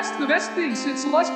that's the best thing since sliced